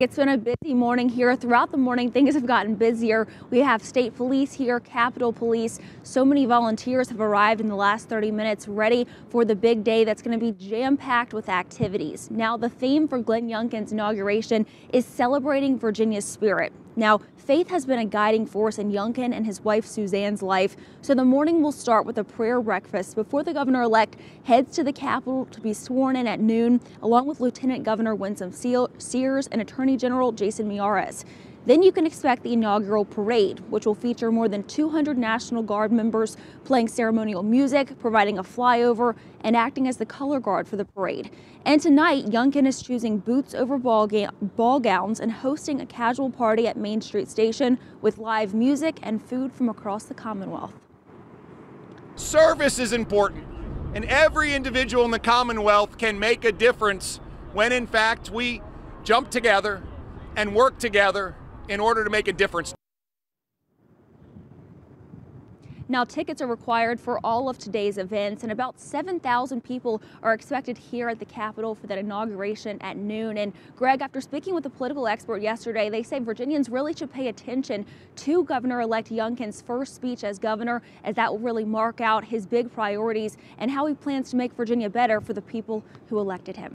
It's been a busy morning here. Throughout the morning, things have gotten busier. We have state police here, Capitol Police. So many volunteers have arrived in the last 30 minutes ready for the big day that's going to be jam packed with activities. Now, the theme for Glenn Youngkin's inauguration is celebrating Virginia's spirit. Now, faith has been a guiding force in Youngkin and his wife Suzanne's life, so the morning will start with a prayer breakfast before the governor elect heads to the Capitol to be sworn in at noon, along with Lieutenant Governor Winsome Sears and Attorney General Jason Miyares. Then you can expect the inaugural parade, which will feature more than 200 National Guard members playing ceremonial music, providing a flyover, and acting as the color guard for the parade. And tonight, Youngkin is choosing boots over ball, ball gowns and hosting a casual party at Main Street Station with live music and food from across the Commonwealth. Service is important, and every individual in the Commonwealth can make a difference when, in fact, we jump together and work together in order to make a difference. Now, tickets are required for all of today's events, and about 7,000 people are expected here at the Capitol for that inauguration at noon. And Greg, after speaking with a political expert yesterday, they say Virginians really should pay attention to Governor-elect Youngkin's first speech as governor, as that will really mark out his big priorities and how he plans to make Virginia better for the people who elected him.